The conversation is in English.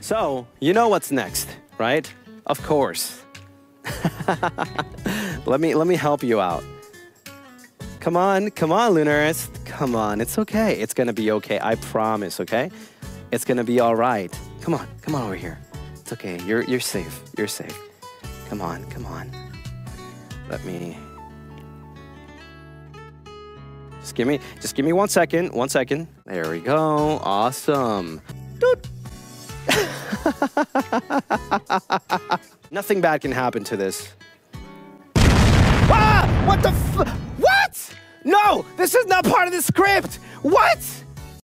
So, you know what's next, right? Of course. let me let me help you out. Come on, come on, Lunarist. Come on, it's okay. It's gonna be okay. I promise, okay? It's gonna be all right. Come on, come on over here. It's okay. You're you're safe. You're safe. Come on, come on. Let me just give me just give me one second. One second. There we go. Awesome. Doot. Nothing bad can happen to this. Ah! What the What? No! This is not part of the script! What?